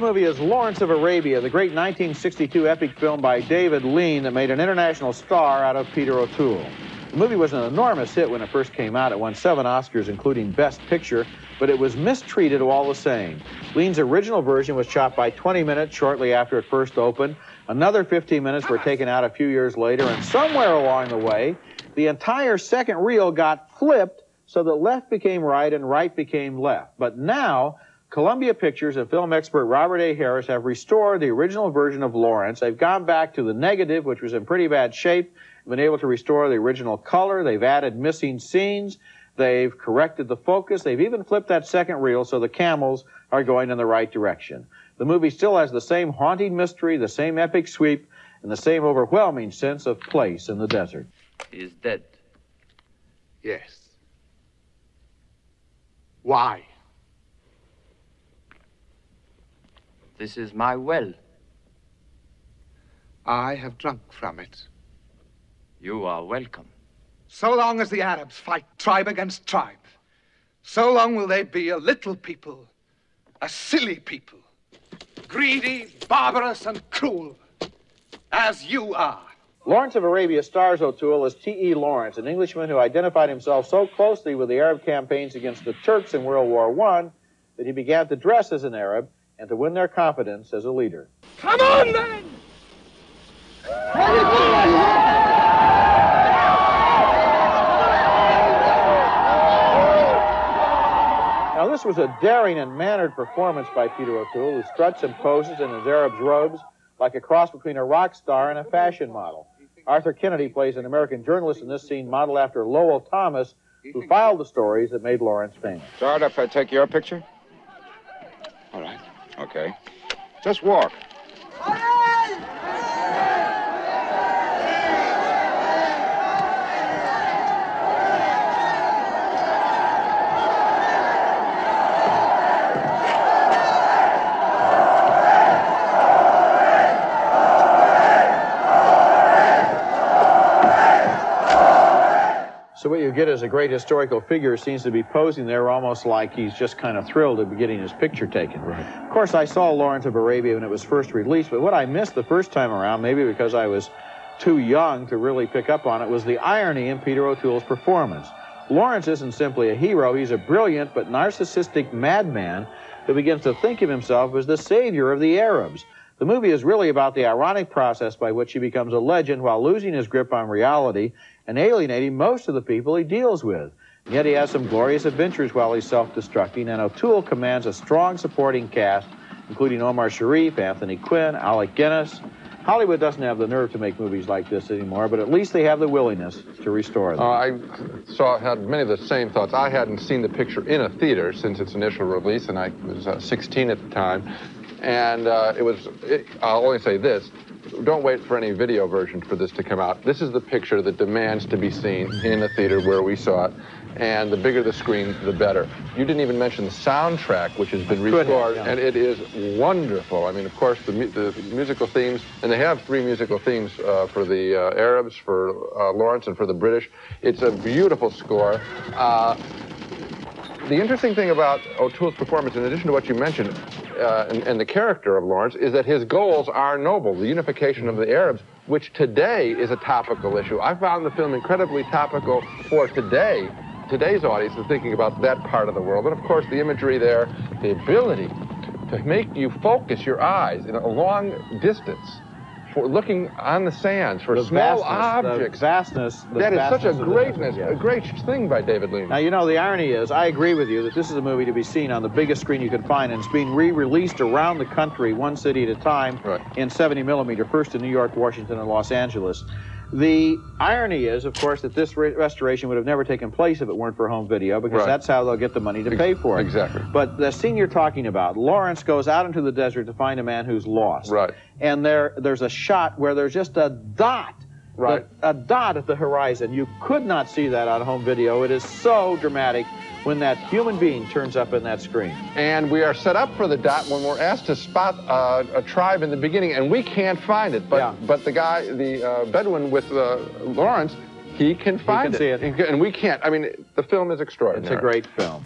movie is Lawrence of Arabia, the great 1962 epic film by David Lean that made an international star out of Peter O'Toole. The movie was an enormous hit when it first came out. It won seven Oscars, including Best Picture, but it was mistreated all the same. Lean's original version was chopped by 20 minutes shortly after it first opened. Another 15 minutes were taken out a few years later, and somewhere along the way, the entire second reel got flipped so that left became right and right became left. But now, Columbia Pictures and film expert Robert A. Harris have restored the original version of Lawrence. They've gone back to the negative, which was in pretty bad shape, been able to restore the original color. They've added missing scenes. They've corrected the focus. They've even flipped that second reel so the camels are going in the right direction. The movie still has the same haunting mystery, the same epic sweep, and the same overwhelming sense of place in the desert. He is dead. Yes. Why? This is my well. I have drunk from it. You are welcome. So long as the Arabs fight tribe against tribe, so long will they be a little people, a silly people, greedy, barbarous, and cruel, as you are. Lawrence of Arabia stars O'Toole as T.E. Lawrence, an Englishman who identified himself so closely with the Arab campaigns against the Turks in World War I that he began to dress as an Arab and to win their confidence as a leader. Come on, then! Now, this was a daring and mannered performance by Peter O'Toole, who struts and poses in his Arab's robes like a cross between a rock star and a fashion model. Arthur Kennedy plays an American journalist in this scene modeled after Lowell Thomas, who filed the stories that made Lawrence famous. Start if I take your picture? Okay. Just walk. So what you get is a great historical figure seems to be posing there almost like he's just kind of thrilled to be getting his picture taken. Right. Of course, I saw Lawrence of Arabia when it was first released, but what I missed the first time around, maybe because I was too young to really pick up on it, was the irony in Peter O'Toole's performance. Lawrence isn't simply a hero, he's a brilliant but narcissistic madman who begins to think of himself as the savior of the Arabs. The movie is really about the ironic process by which he becomes a legend while losing his grip on reality and alienating most of the people he deals with. And yet he has some glorious adventures while he's self-destructing, and O'Toole commands a strong supporting cast, including Omar Sharif, Anthony Quinn, Alec Guinness. Hollywood doesn't have the nerve to make movies like this anymore, but at least they have the willingness to restore them. Uh, I saw had many of the same thoughts. I hadn't seen the picture in a theater since its initial release, and I was uh, 16 at the time. And uh, it was, it, I'll only say this, don't wait for any video version for this to come out. This is the picture that demands to be seen in the theater where we saw it. And the bigger the screen, the better. You didn't even mention the soundtrack, which has been restored, yeah. and it is wonderful. I mean, of course, the, mu- the musical themes, and they have three musical themes uh, for the uh, Arabs, for uh, Lawrence, and for the British. It's a beautiful score. The interesting thing about O'Toole's performance, in addition to what you mentioned, uh, and, and the character of Lawrence, is that his goals are noble. The unification of the Arabs, which today is a topical issue. I found the film incredibly topical for today, today's audience, is thinking about that part of the world. And of course, the imagery there, the ability to make you focus your eyes in a long distance for looking on the sands for the small vastness, objects. Vastness. That is such a vastness of the greatness, a great thing by David Lean. Now, you know, the irony is, I agree with you that this is a movie to be seen on the biggest screen you can find, and it's being re-released around the country, one city at a time, Right. in 70 millimeter, first in New York, Washington, and Los Angeles. The irony is, of course, that this re- restoration would have never taken place if it weren't for home video, because Right. that's how they'll get the money to pay for it. exactly. But the scene you're talking about, Lawrence goes out into the desert to find a man who's lost. Right. And there, there's a shot where there's just a dot Right. a, a dot at the horizon. You could not see that on home video. It is so dramatic when that human being turns up in that screen. And we are set up for the dot when we're asked to spot uh, a tribe in the beginning, and we can't find it. But Yeah. but the guy, the uh, Bedouin with uh, Lawrence, he can find it. You can see it. And, and we can't. I mean, the film is extraordinary. It's a great film.